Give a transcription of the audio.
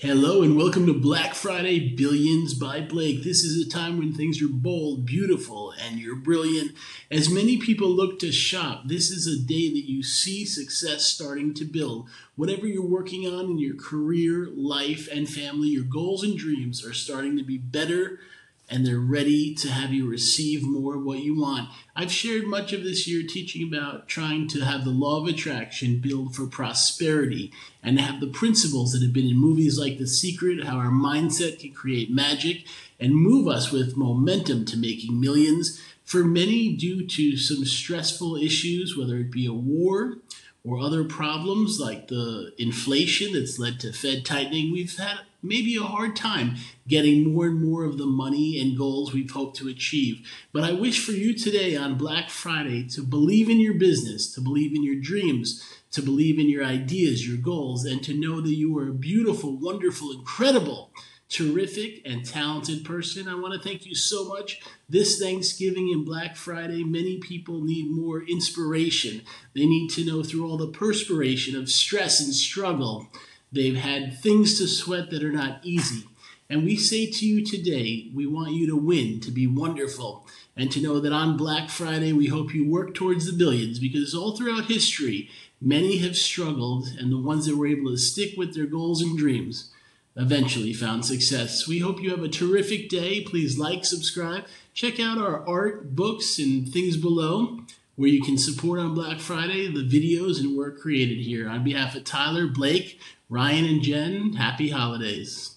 Hello and welcome to Black Friday Billions by Blake. This is a time when things are bold, beautiful, and you're brilliant. As many people look to shop, this is a day that you see success starting to build. Whatever you're working on in your career, life, and family, your goals and dreams are starting to be better and they're ready to have you receive more of what you want. I've shared much of this year teaching about trying to have the law of attraction build for prosperity and have the principles that have been in movies like The Secret, how our mindset can create magic and move us with momentum to making millions. For many, due to some stressful issues, whether it be a war, or other problems like the inflation that's led to Fed tightening, we've had maybe a hard time getting more and more of the money and goals we've hoped to achieve. But I wish for you today on Black Friday to believe in your business, to believe in your dreams, to believe in your ideas, your goals, and to know that you are beautiful, wonderful, incredible terrific and talented person. I want to thank you so much. This Thanksgiving and Black Friday, many people need more inspiration. They need to know through all the perspiration of stress and struggle. They've had things to sweat that are not easy. And we say to you today, we want you to win, to be wonderful, and to know that on Black Friday, we hope you work towards the billions because all throughout history, many have struggled, and the ones that were able to stick with their goals and dreams eventually found success. We hope you have a terrific day. Please like, subscribe, check out our art, books, and things below where you can support on Black Friday the videos and work created here. On behalf of Tyler, Blake, Ryan, and Jen, happy holidays.